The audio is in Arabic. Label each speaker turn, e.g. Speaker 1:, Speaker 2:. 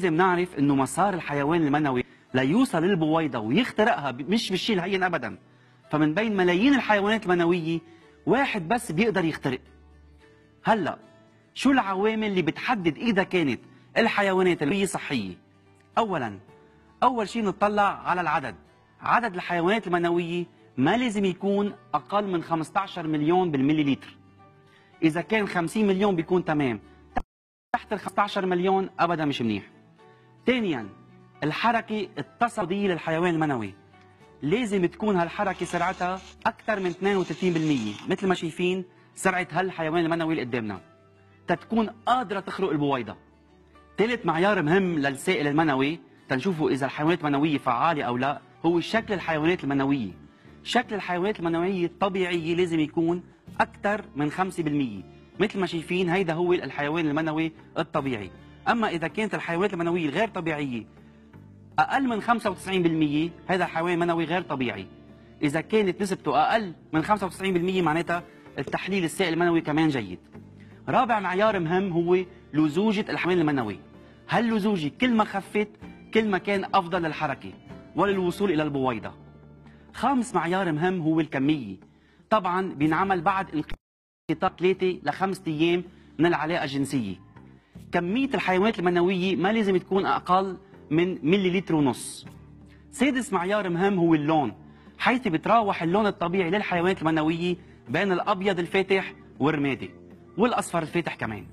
Speaker 1: لازم نعرف إنه مسار الحيوان المنوي ليوصل للبويضة ويخترقها مش بالشيء الهين ابدا. فمن بين ملايين الحيوانات المنوية واحد بس بيقدر يخترق. هلأ شو العوامل اللي بتحدد إذا كانت الحيوانات المنوية صحية؟ اولا أول شيء نطلع على العدد. عدد الحيوانات المنوية ما لازم يكون أقل من 15 مليون بالمليلتر. إذا كان 50 مليون بيكون تمام. تحت ال 15 مليون ابدا مش منيح. ثانيا الحركة التصاعديه للحيوان المنوي. لازم تكون هالحركة سرعتها أكثر من 32% مثل ما شايفين سرعة هالحيوان المنوي اللي قدامنا. تتكون قادرة تخرق البويضة. ثالث معيار مهم للسائل المنوي تنشوفوا إذا الحيوانات المنوية فعالة أو لا هو شكل الحيوانات المنوية. شكل الحيوانات المنوية الطبيعيه لازم يكون أكثر من 5% مثل ما شايفين هيدا هو الحيوان المنوي الطبيعي. أما إذا كانت الحيوانات المنوية الغير طبيعية أقل من 95% هذا حيوان منوي غير طبيعي. إذا كانت نسبته أقل من 95% معناتها التحليل السائل المنوي كمان جيد. رابع معيار مهم هو لزوجة الحيوان المنوي. هاللزوجة كل ما خفت كل ما كان أفضل للحركة وللوصول إلى البويضة؟ خامس معيار مهم هو الكمية. طبعا بينعمل بعد انقطاع ثلاثة لخمسة أيام من العلاقة الجنسية. كمية الحيوانات المنوية ما لازم تكون أقل من مليلتر ونص. سادس معيار مهم هو اللون حيث بتراوح اللون الطبيعي للحيوانات المنوية بين الأبيض الفاتح والرمادي والأصفر الفاتح كمان.